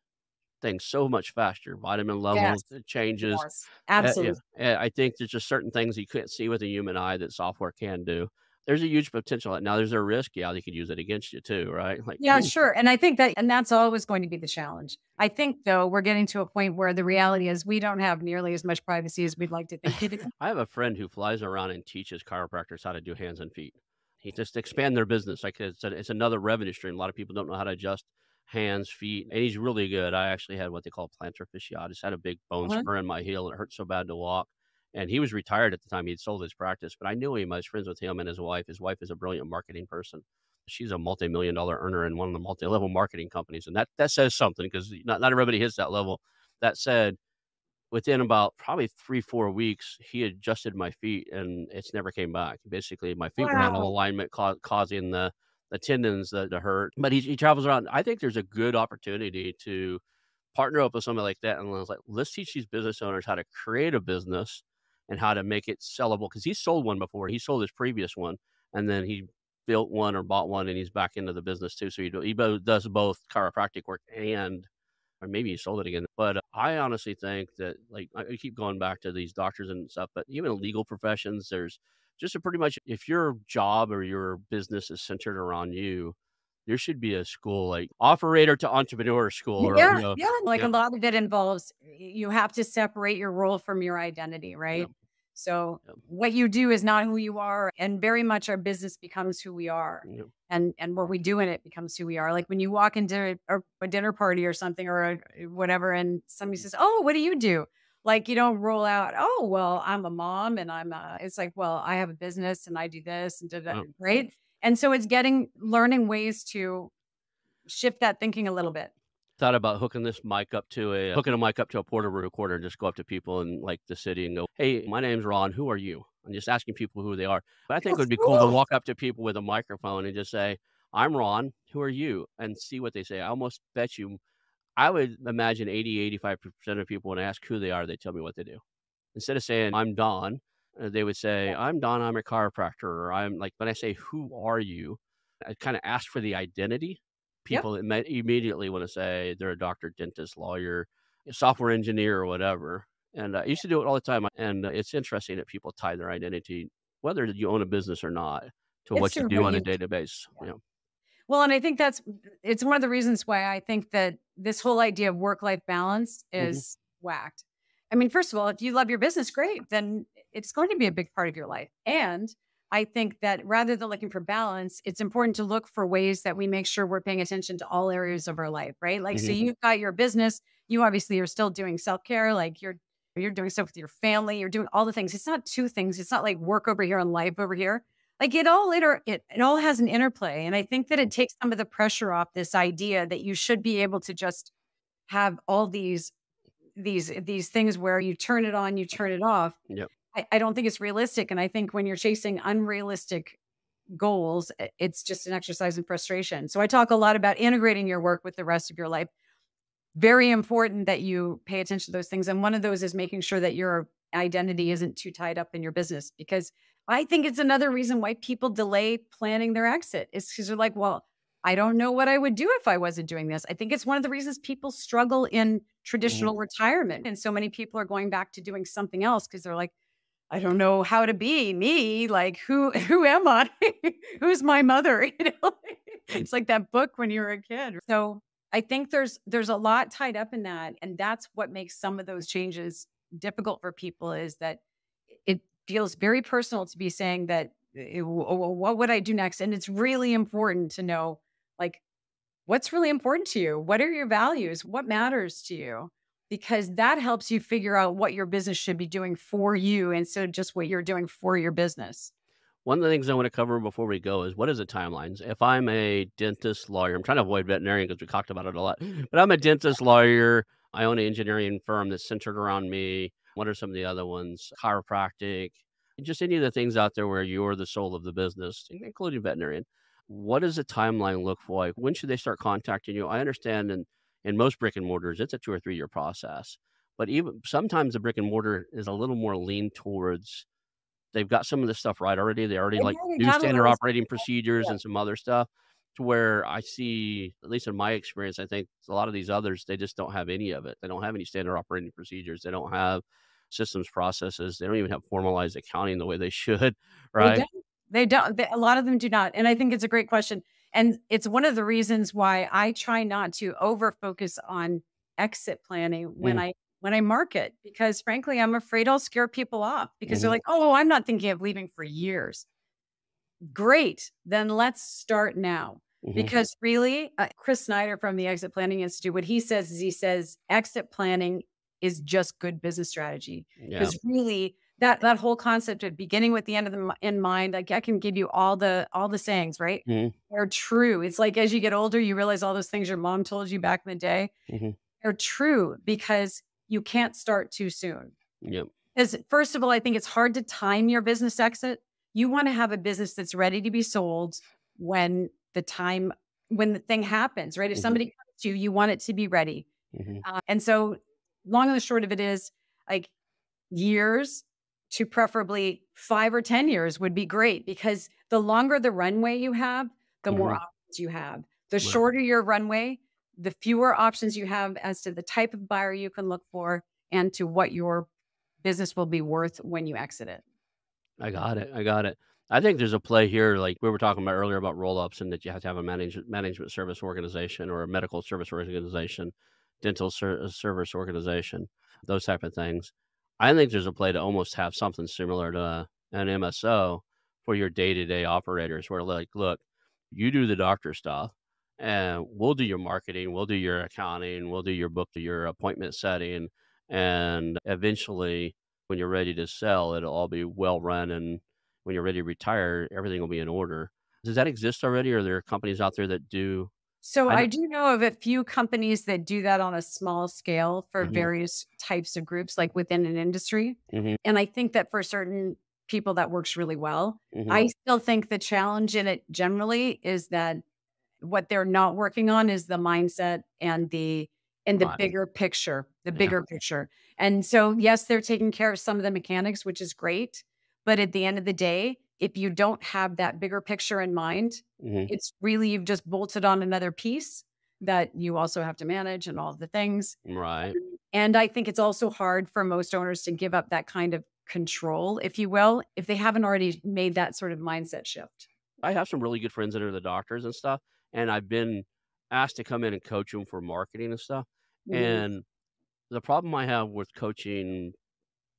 things so much faster vitamin levels Yes. uh, changes Yes. Uh, yeah, Absolutely. uh, I think there's just certain things you couldn't see with a human eye that software can do. There's a huge potential. Now, there's a risk. Yeah, they could use it against you too, right? Like, Yeah, "Ooh, sure. And I think that, and that's always going to be the challenge. I think, though, we're getting to a point where the reality is we don't have nearly as much privacy as we'd like to think. I have a friend who flies around and teaches chiropractors how to do hands and feet. He just expand their business. Like it's, a, it's another revenue stream. A lot of people don't know how to adjust hands, feet, and he's really good. I actually had what they call plantar fasciitis. Had a big bone Uh-huh. spur in my heel, and it hurt so bad to walk. And he was retired at the time. He'd sold his practice, but I knew him. I was friends with him and his wife. His wife is a brilliant marketing person. She's a multi-million dollar earner in one of the multi-level marketing companies, and that that says something because not not everybody hits that level. That said, within about probably three four weeks, he adjusted my feet, and it's never came back. Basically, my feet were out of alignment, ca- causing the the tendons that to hurt. But he, he travels around. I think there's a good opportunity to partner up with somebody like that, and I was like, let's teach these business owners how to create a business and how to make it sellable. Because he sold one before. He sold his previous one, and then he built one or bought one, and he's back into the business too. So he, do, he both does both chiropractic work and or maybe he sold it again. But uh, I honestly think that, like, I keep going back to these doctors and stuff, but even legal professions, there's just a pretty much if your job or your business is centered around you, there should be a school like operator to entrepreneur school, or Yeah, you know, yeah. Like yeah, a lot of it involves you have to separate your role from your identity, right? So yeah, what you do is not who you are, and very much our business becomes who we are, yeah. and and what we do in it becomes who we are. Like when you walk into a, a dinner party or something or a, whatever, and somebody mm-hmm. says, "Oh, what do you do?" Like you don't roll out, "Oh, well, I'm a mom and I'm a." It's like, "Well, I have a business and I do this and da da," Oh, right? And so it's getting learning ways to shift that thinking a little bit. Thought about hooking this mic up to a hooking a mic up to a portable recorder and just go up to people in like the city and go, "Hey, my name's Ron. Who are you?" And just asking people who they are. But I think it would be cool to walk up to people with a microphone and just say, "I'm Ron. Who are you?" and see what they say. I almost bet you, I would imagine 80, 85 percent of people when I ask who they are, they tell me what they do. Instead of saying, "I'm Don," uh, they would say, I'm Don, I'm a chiropractor, or I'm like, when I say, who are you? I kind of ask for the identity. People yep. immediately want to say they're a doctor, dentist, lawyer, software engineer, or whatever. And uh, I used to do it all the time. And uh, it's interesting that people tie their identity, whether you own a business or not, to it's what you do on a database. Yeah. You know. Well, and I think that's it's one of the reasons why I think that this whole idea of work life balance mm-hmm. is mm-hmm. whacked. I mean, first of all, if you love your business, great, then it's going to be a big part of your life. And I think that rather than looking for balance, it's important to look for ways that we make sure we're paying attention to all areas of our life, right? Like, mm-hmm. so you've got your business, you obviously are still doing self care, like you're you're doing stuff with your family, you're doing all the things. It's not two things. It's not like work over here and life over here. Like it all inter it, it all has an interplay. And I think that it takes some of the pressure off this idea that you should be able to just have all these these these things where you turn it on, you turn it off. Yep. I, I don't think it's realistic. And I think when you're chasing unrealistic goals, it's just an exercise in frustration. So I talk a lot about integrating your work with the rest of your life very important that you pay attention to those things. And one of those is making sure that your identity isn't too tied up in your business because I think it's another reason why people delay planning their exit is because they're like, well, I don't know what I would do if I wasn't doing this. I think it's one of the reasons people struggle in traditional mm-hmm. retirement. And so many people are going back to doing something else because they're like, I don't know how to be me. Like, who who am I? Who's my mother? You know, it's like that book when you were a kid. So I think there's there's a lot tied up in that, and that's what makes some of those changes difficult for people. Is that it feels very personal to be saying that eh, what would I do next, and it's really important to know like what's really important to you, what are your values, what matters to you, because that helps you figure out what your business should be doing for you instead of just what you're doing for your business. One of the things I want to cover before we go is what is the timelines? If I'm a dentist lawyer, I'm trying to avoid veterinarian because we talked about it a lot, but I'm a dentist lawyer. I own an engineering firm that's centered around me. What are some of the other ones? Chiropractic, just any of the things out there where you're the soul of the business, including veterinarian. What does the timeline look like? When should they start contacting you? I understand in, in most brick and mortars, it's a two or three year process. But even sometimes the brick and mortar is a little more lean towards they've got some of this stuff right already. They already like new standard operating procedures yeah. and some other stuff to where I see, at least in my experience, I think a lot of these others, they just don't have any of it. They don't have any standard operating procedures. They don't have systems processes. They don't even have formalized accounting the way they should, right? They don't. They don't. They, a lot of them do not. And I think it's a great question. And it's one of the reasons why I try not to over focus on exit planning when mm. I when I market because frankly, I'm afraid I'll scare people off because mm-hmm. they're like, oh, I'm not thinking of leaving for years. Great. Then let's start now. Mm-hmm. Because really, uh, Chris Snider from the Exit Planning Institute, what he says is he says exit planning is just good business strategy. Because yeah. really, that that whole concept of beginning with the end of the in mind, like I can give you all the all the sayings, right? Mm-hmm. They're true. It's like as you get older, you realize all those things your mom told you back in the day. Mm-hmm. They're true because you can't start too soon. Yep. Because first of all, I think it's hard to time your business exit. You want to have a business that's ready to be sold when the time when the thing happens, right? If mm-hmm. somebody comes to you, you want it to be ready. Mm-hmm. Uh, and so, long and the short of it is, like years to preferably five or ten years would be great because the longer the runway you have, the mm-hmm. more options you have. The right. shorter your runway, the fewer options you have as to the type of buyer you can look for and to what your business will be worth when you exit it. I got it. I got it. I think there's a play here, like we were talking about earlier about roll ups and that you have to have a manage, management service organization or a medical service organization, dental ser- service organization, those type of things. I think there's a play to almost have something similar to an MSO for your day to day operators where, like, look, you do the doctor stuff and we'll do your marketing, we'll do your accounting, we'll do your book, to your appointment setting, and eventually, when you're ready to sell, it'll all be well run, and when you're ready to retire, everything will be in order. Does that exist already? Or are there companies out there that do? So I, I do know of a few companies that do that on a small scale for mm-hmm. various types of groups, like within an industry. Mm-hmm. And I think that for certain people that works really well. Mm-hmm. I still think the challenge in it generally is that what they're not working on is the mindset and the and the bigger picture, the bigger yeah. picture. And so yes, they're taking care of some of the mechanics, which is great, But at the end of the day, if you don't have that bigger picture in mind, Mhm. it's really you've just bolted on another piece that you also have to manage and all of the things. Right. And I think it's also hard for most owners to give up that kind of control, if you will, if they haven't already made that sort of mindset shift. I have some really good friends that are the doctors and stuff, and I've been asked to come in and coach them for marketing and stuff. Mhm. And the problem I have with coaching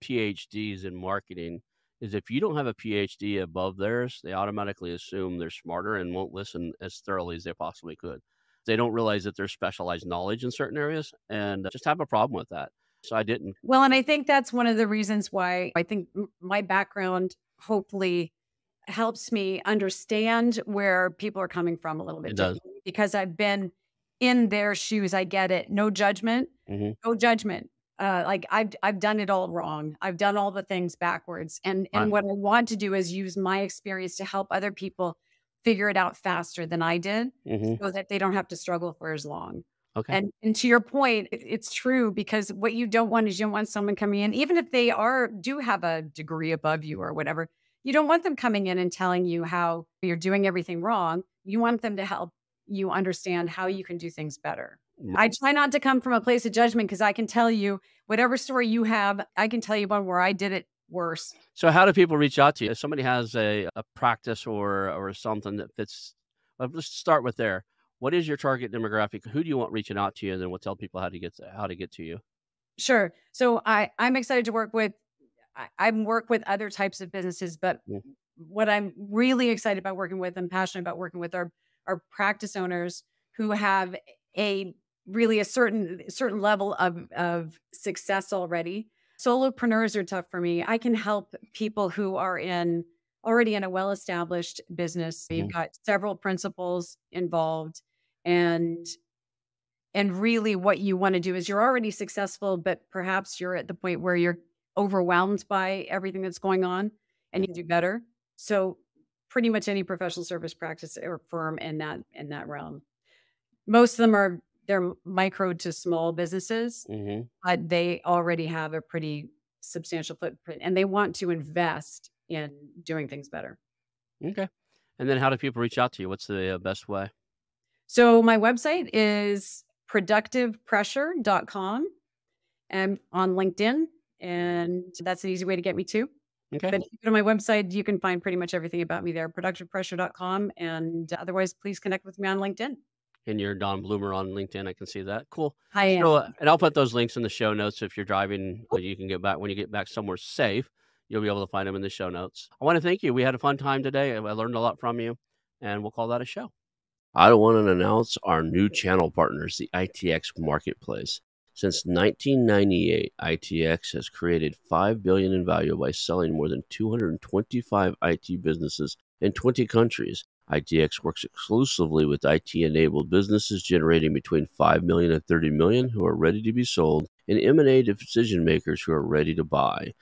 PhDs in marketing is if you don't have a PhD above theirs, they automatically assume they're smarter and won't listen as thoroughly as they possibly could. They don't realize that there's specialized knowledge in certain areas and just have a problem with that. So I didn't. Well, and I think that's one of the reasons why I think my background hopefully helps me understand where people are coming from a little bit It does. because I've been in their shoes. I get it. No judgment. Mhm. No judgment. Uh, like I've I've done it all wrong. I've done all the things backwards. And and Right. what I want to do is use my experience to help other people figure it out faster than I did Mhm. so that they don't have to struggle for as long. Okay. And and to your point, it's true because what you don't want is you don't want someone coming in, even if they are do have a degree above you or whatever, you don't want them coming in and telling you how you're doing everything wrong. You want them to help you understand how you can do things better. Mm. I try not to come from a place of judgment because I can tell you whatever story you have, I can tell you one where I did it worse. So how do people reach out to you? If somebody has a, a practice or or something that fits, let's start with there. What is your target demographic? Who do you want reaching out to you? And then we'll tell people how to get to, how to get to you. Sure. So I I'm excited to work with I, I work with other types of businesses, but Mhm. what I'm really excited about working with and passionate about working with are are practice owners who have a really a certain certain level of of success already. Solopreneurs are tough for me. I can help people who are in already in a well-established business. You've Mhm. got several principals involved and and really what you want to do is you're already successful but perhaps you're at the point where you're overwhelmed by everything that's going on and you do better so pretty much any professional service practice or firm in that in that realm most of them are they're micro to small businesses hmm but they already have a pretty substantial footprint and they want to invest in doing things better Okay. And then how do people reach out to you? What's the uh, best way? So my website is productivepressure.com and on LinkedIn. And that's an easy way to get me too. Okay. But if you go to my website, you can find pretty much everything about me there, productivepressure.com. And otherwise, please connect with me on LinkedIn. And you're Dawn Bloomer on LinkedIn. I can see that. Cool. I am. So, uh, and I'll put those links in the show notes. If you're driving, uh, you can get back when you get back somewhere safe. You'll be able to find them in the show notes. I want to thank you. We had a fun time today. I I learned a lot from you, and we'll call that a show. I want to announce our new channel partners, the ITX Marketplace. Since 1998, ITX has created 5 billion in value by selling more than 225 IT businesses in 20 countries. ITX works exclusively with IT-enabled businesses generating between 5 million and 30 million who are ready to be sold and M&A decision makers who are ready to buy.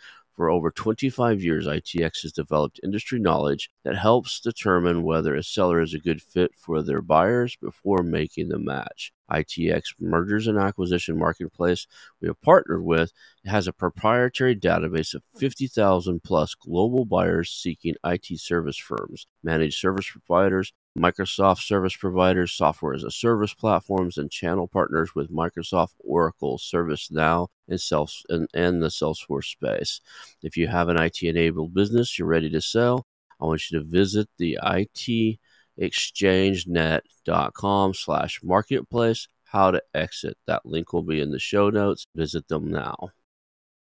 For over 25 years, ITX has developed industry knowledge that helps determine whether a seller is a good fit for their buyers before making the match. ITX Mergers and Acquisition Marketplace we have partnered with has a proprietary database of 50,000 plus global buyers seeking IT service firms, managed service providers, Microsoft service providers, software as a service platforms, and channel partners with Microsoft, Oracle, ServiceNow, and, self, and, and the Salesforce space. If you have an IT enabled business you're ready to sell, I want you to visit the itexchangenet.com slash marketplace. How to exit. That link will be in the show notes. Visit them now.